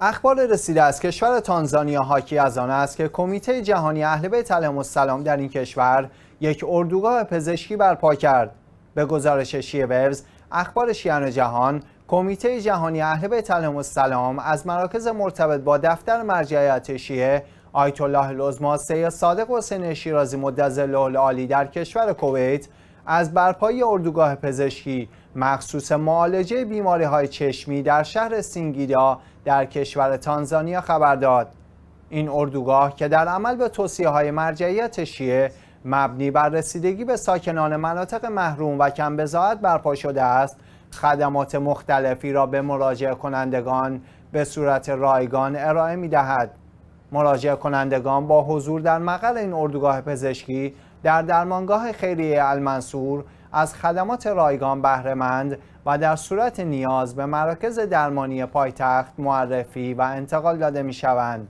اخبار رسیده از کشور تانزانیا حاکی از آن است که کمیته جهانی اهل بیت علیهم السلام در این کشور یک اردوگاه پزشکی برپا کرد. به گزارش شیعه اخبار شیعان جهان، کمیته جهانی اهل بیت علیهم السلام از مراکز مرتبط با دفتر مرجعیت شیعه آیت الله العظما سید صادق حسین شیرازی مدظل العالی در کشور کویت از برپایی اردوگاه پزشکی مخصوص معالجه بیماری های چشمی در شهر سینگیدا در کشور تانزانیا خبر داد. این اردوگاه که در عمل به توصیه های مرجعیت شیعه مبنی بر رسیدگی به ساکنان مناطق محروم و کم بزاعت برپا شده است خدمات مختلفی را به مراجع کنندگان به صورت رایگان ارائه می دهد. مراجع کنندگان با حضور در مقر این اردوگاه پزشکی در درمانگاه خیریه المنصور از خدمات رایگان بهرهمند و در صورت نیاز به مراکز درمانی پایتخت معرفی و انتقال داده می شوند.